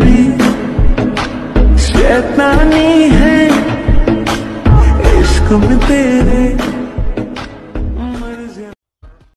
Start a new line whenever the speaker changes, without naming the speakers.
भी शैतानी है इश्क में तेरे